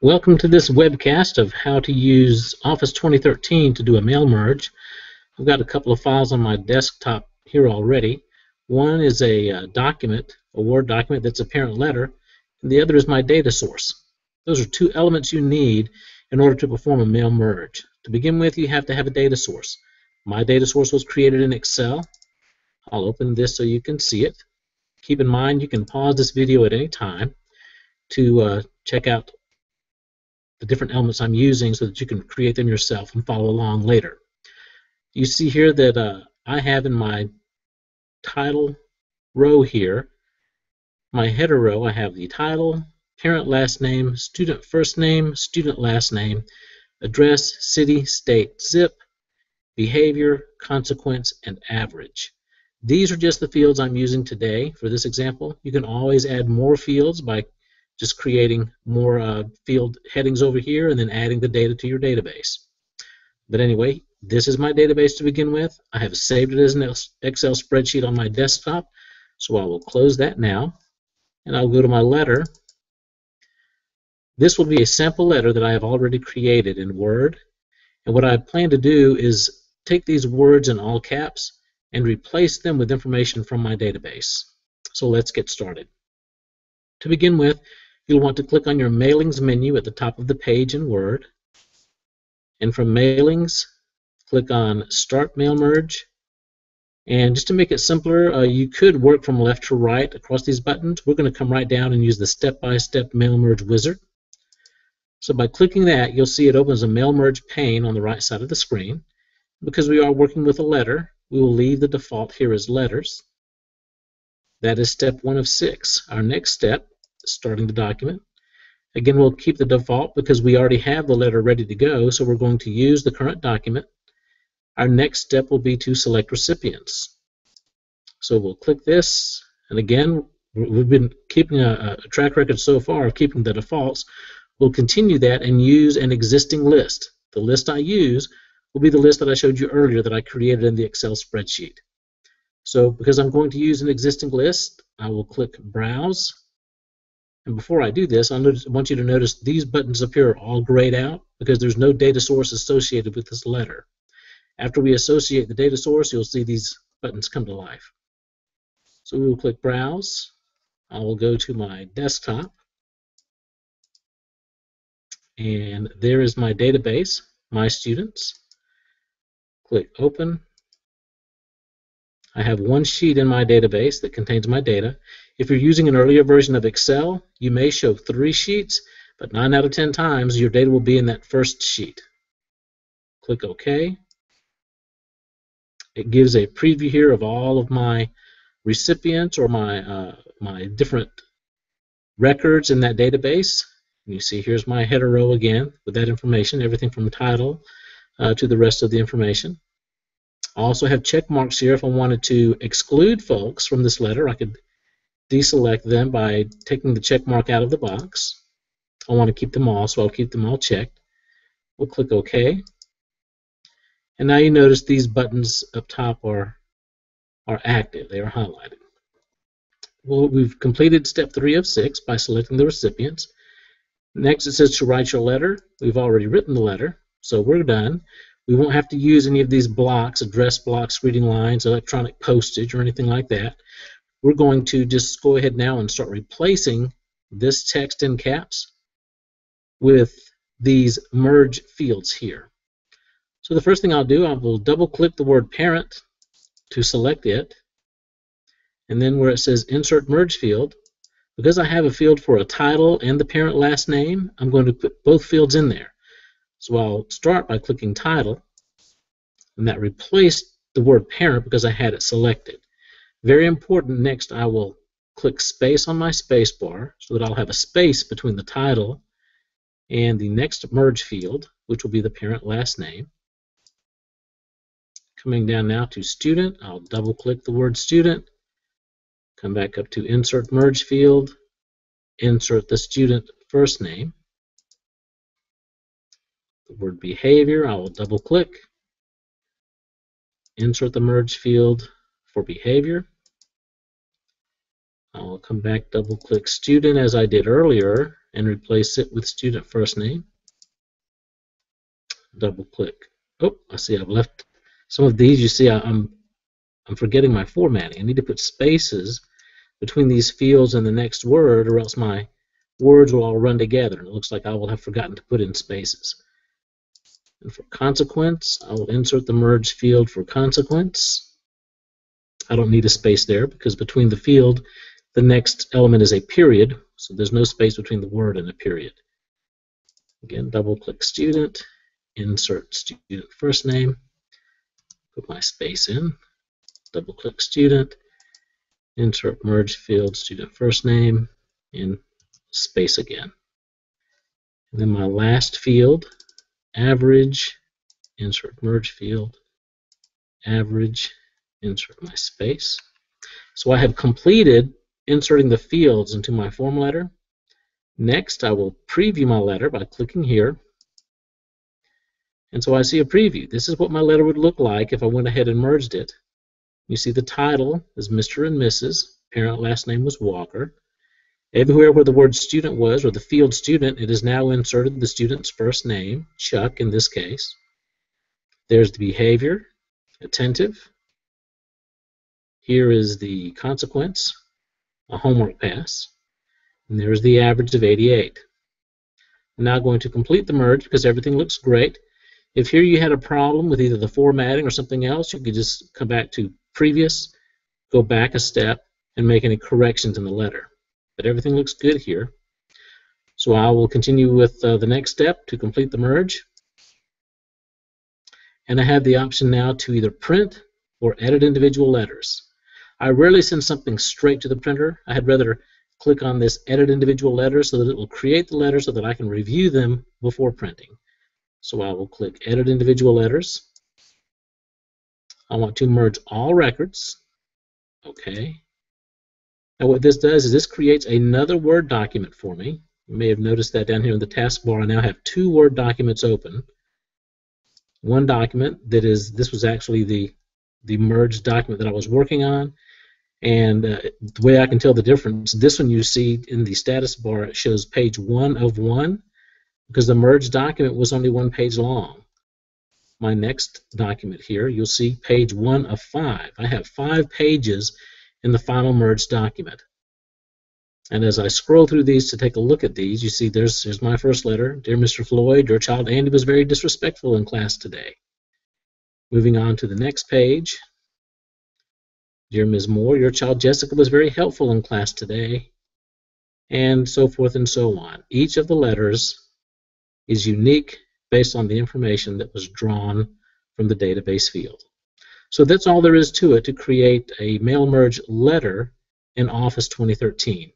Welcome to this webcast of how to use Office 2013 to do a mail merge. I've got a couple of files on my desktop here already. One is a uh, document, a Word document that's a parent letter, and the other is my data source. Those are two elements you need in order to perform a mail merge. To begin with, you have to have a data source. My data source was created in Excel. I'll open this so you can see it. Keep in mind you can pause this video at any time to uh, check out the different elements I'm using so that you can create them yourself and follow along later. You see here that uh, I have in my title row here, my header row, I have the title, parent last name, student first name, student last name, address, city, state, zip, behavior, consequence, and average. These are just the fields I'm using today for this example. You can always add more fields by just creating more uh, field headings over here and then adding the data to your database. But anyway, this is my database to begin with. I have saved it as an Excel spreadsheet on my desktop, so I will close that now, and I'll go to my letter. This will be a sample letter that I have already created in Word, and what I plan to do is take these words in all caps and replace them with information from my database. So let's get started. To begin with, You'll want to click on your Mailings menu at the top of the page in Word. And from Mailings, click on Start Mail Merge. And just to make it simpler, uh, you could work from left to right across these buttons. We're going to come right down and use the step-by-step -step Mail Merge wizard. So by clicking that, you'll see it opens a Mail Merge pane on the right side of the screen. Because we are working with a letter, we will leave the default here as letters. That is step one of six. Our next step starting the document. Again, we'll keep the default because we already have the letter ready to go, so we're going to use the current document. Our next step will be to select recipients. So we'll click this, and again, we've been keeping a, a track record so far of keeping the defaults. We'll continue that and use an existing list. The list I use will be the list that I showed you earlier that I created in the Excel spreadsheet. So because I'm going to use an existing list, I will click Browse, and before I do this, I want you to notice these buttons up here are all grayed out because there's no data source associated with this letter. After we associate the data source, you'll see these buttons come to life. So we will click Browse. I will go to my desktop. And there is my database, my students. Click Open. I have one sheet in my database that contains my data. If you're using an earlier version of Excel, you may show three sheets, but 9 out of 10 times your data will be in that first sheet. Click OK. It gives a preview here of all of my recipients or my, uh, my different records in that database. And you see here's my header row again with that information, everything from title uh, to the rest of the information. I also have check marks here if I wanted to exclude folks from this letter. I could deselect them by taking the check mark out of the box. I want to keep them all, so I'll keep them all checked. We'll click OK. And now you notice these buttons up top are, are active. They are highlighted. Well, we've completed step three of six by selecting the recipients. Next it says to write your letter. We've already written the letter, so we're done. We won't have to use any of these blocks, address blocks, reading lines, electronic postage, or anything like that we're going to just go ahead now and start replacing this text in caps with these merge fields here. So the first thing I'll do, I will double click the word parent to select it and then where it says insert merge field because I have a field for a title and the parent last name I'm going to put both fields in there. So I'll start by clicking title and that replaced the word parent because I had it selected. Very important, next I will click space on my space bar so that I'll have a space between the title and the next merge field, which will be the parent last name. Coming down now to student, I'll double click the word student, come back up to insert merge field, insert the student first name. The word behavior, I will double click, insert the merge field for behavior. I'll come back, double click student as I did earlier, and replace it with student first name. Double click. Oh, I see I've left some of these. You see I'm I'm forgetting my formatting. I need to put spaces between these fields and the next word, or else my words will all run together. It looks like I will have forgotten to put in spaces. And for consequence, I will insert the merge field for consequence. I don't need a space there because between the field, the next element is a period, so there's no space between the word and a period. Again, double click student, insert student first name, put my space in, double click student, insert merge field student first name, in space again. And then my last field, average, insert merge field, average, insert my space. So I have completed inserting the fields into my form letter. Next, I will preview my letter by clicking here. And so I see a preview. This is what my letter would look like if I went ahead and merged it. You see the title is Mr. and Mrs. Parent last name was Walker. Everywhere where the word student was, or the field student, it is now inserted the student's first name, Chuck in this case. There's the behavior, attentive. Here is the consequence, a homework pass. And there's the average of 88. I'm now going to complete the merge because everything looks great. If here you had a problem with either the formatting or something else, you could just come back to previous, go back a step, and make any corrections in the letter but everything looks good here. So I will continue with uh, the next step to complete the merge. And I have the option now to either print or edit individual letters. I rarely send something straight to the printer. I'd rather click on this edit individual letters so that it will create the letters so that I can review them before printing. So I will click edit individual letters. I want to merge all records. Okay. Now what this does is this creates another Word document for me. You may have noticed that down here in the taskbar I now have two Word documents open. One document that is, this was actually the, the merged document that I was working on. And uh, the way I can tell the difference, this one you see in the status bar, it shows page one of one because the merged document was only one page long. My next document here, you'll see page one of five. I have five pages in the final merged document. And as I scroll through these to take a look at these, you see there's, there's my first letter. Dear Mr. Floyd, your child Andy was very disrespectful in class today. Moving on to the next page. Dear Ms. Moore, your child Jessica was very helpful in class today. And so forth and so on. Each of the letters is unique based on the information that was drawn from the database field. So that's all there is to it to create a mail merge letter in Office 2013.